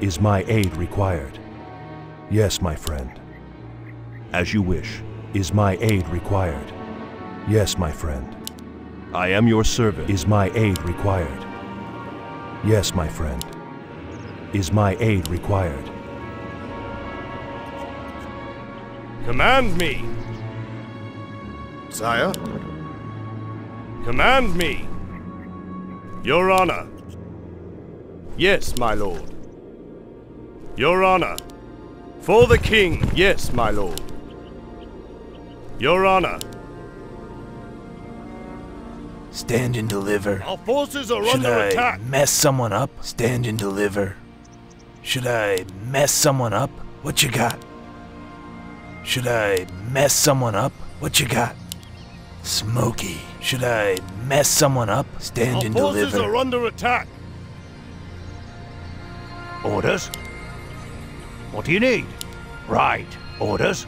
Is my aid required? Yes, my friend. As you wish. Is my aid required? Yes, my friend. I am your servant. Is my aid required? Yes, my friend. Is my aid required? Command me! Sire? Command me! Your Honor. Yes, my lord. Your Honor. For the King, yes, my lord. Your Honor. Stand and deliver. Our forces are Should under I attack. mess someone up? Stand and deliver. Should I mess someone up? What you got? Should I mess someone up? What you got? Smoky. Should I mess someone up? Stand Our and forces deliver. are under attack. Orders? What do you need? Right. Orders?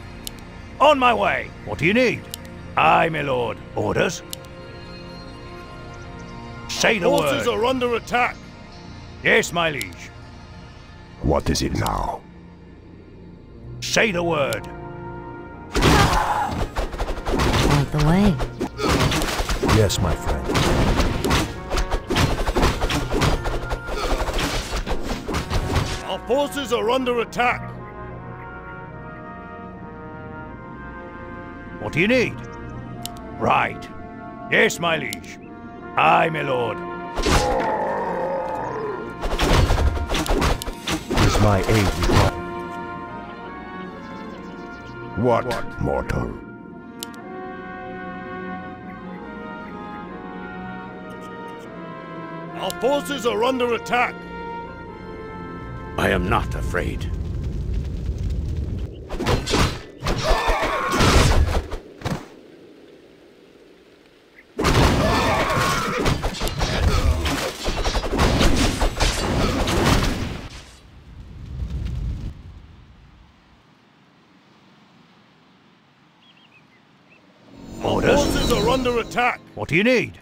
On my way. What do you need? Aye, my lord. Orders? Say the Forces word. are under attack. Yes, my liege. What is it now? Say the word. Out the way. Yes, my friend. Forces are under attack. What do you need? Right. Yes, my liege. Aye, my lord. Is my aid required? What, what, mortal? Our forces are under attack. I am not afraid. Orders? Forces are under attack. What do you need?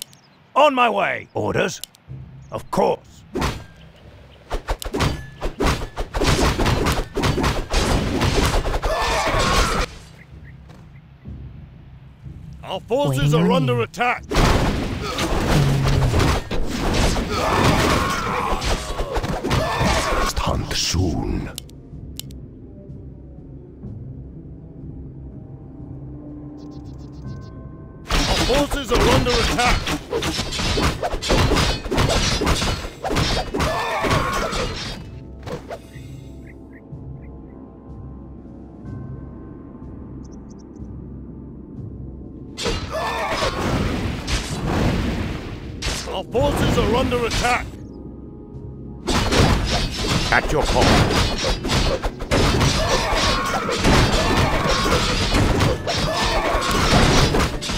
On my way. Orders? Of course. Our forces are under attack. Must hunt soon. Our forces are under attack. Our forces are under attack. At your call.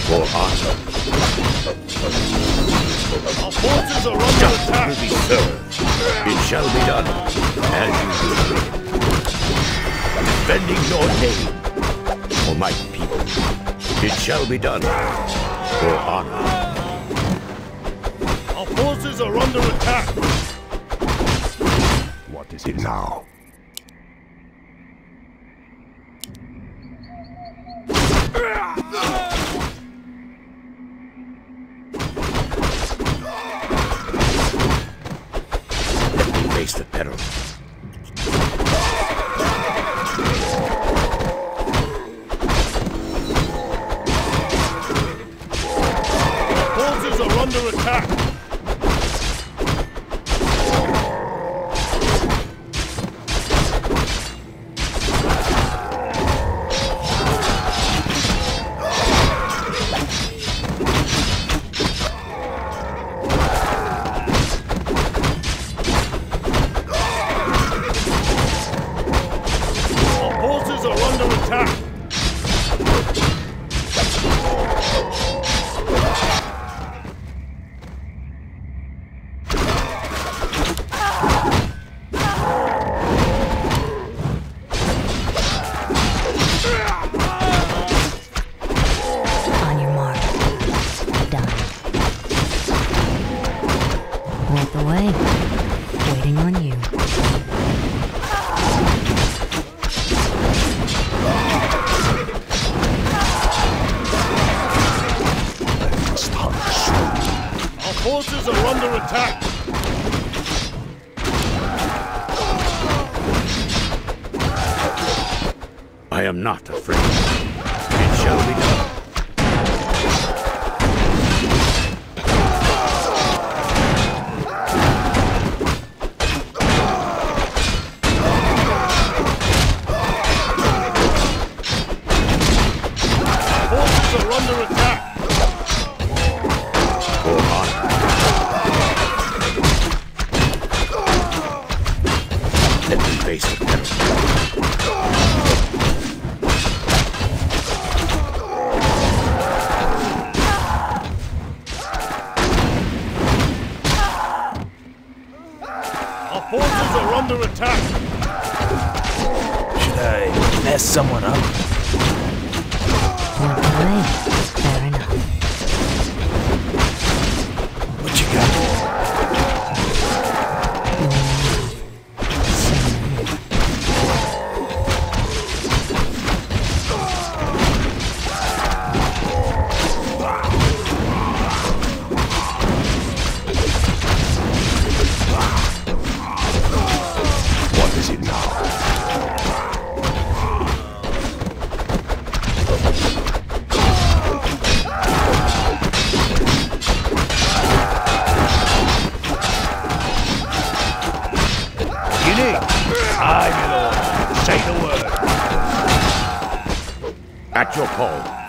For honor. Our forces are under Justice attack. will be served. It shall be done as you will. Defending your name for my people. It shall be done for honor. Our forces are under attack. What is it now? The. Forces are under attack. Forces are under attack. I am not afraid. It shall be done. Under attack. Mess someone up? You need? Aye, my lord. Say the word. At your call.